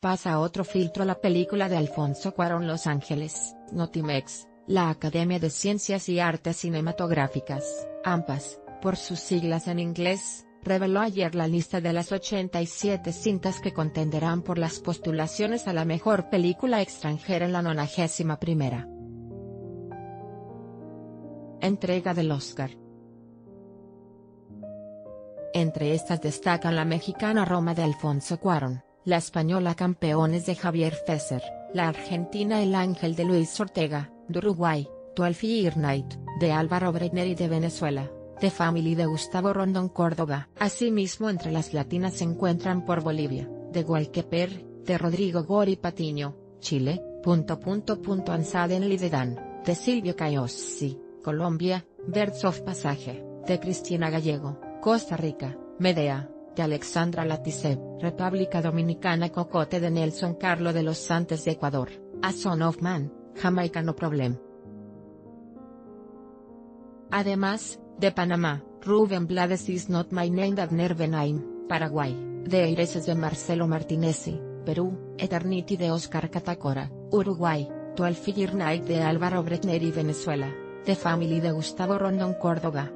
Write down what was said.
pasa otro filtro la película de Alfonso Cuarón Los Ángeles, Notimex, la Academia de Ciencias y Artes Cinematográficas, AMPAS, por sus siglas en inglés, reveló ayer la lista de las 87 cintas que contenderán por las postulaciones a la mejor película extranjera en la 91 entrega del Oscar. Entre estas destacan la mexicana Roma de Alfonso Cuarón, la española Campeones de Javier Fesser, la argentina El Ángel de Luis Ortega, de Uruguay, Twelve Year Night, de Álvaro Brenner y de Venezuela, The Family de Gustavo Rondón Córdoba. Asimismo entre las latinas se encuentran por Bolivia, de Gualqueper, de Rodrigo Gori Patiño, Chile, punto punto punto Ansaden Lidedan, de Silvio Cayossi, Colombia, Birds of Passage, de Cristina Gallego, Costa Rica, Medea, de Alexandra Latice, República Dominicana Cocote de Nelson Carlo de los Santos de Ecuador, A Son of Man, Jamaica No Problem. Además, de Panamá, Ruben Blades is not my name that never name, Paraguay, de Eireses de Marcelo Martinezzi, Perú, Eternity de Oscar Catacora, Uruguay, Figure Night de Álvaro Bretner y Venezuela, The Family de Gustavo Rondón Córdoba,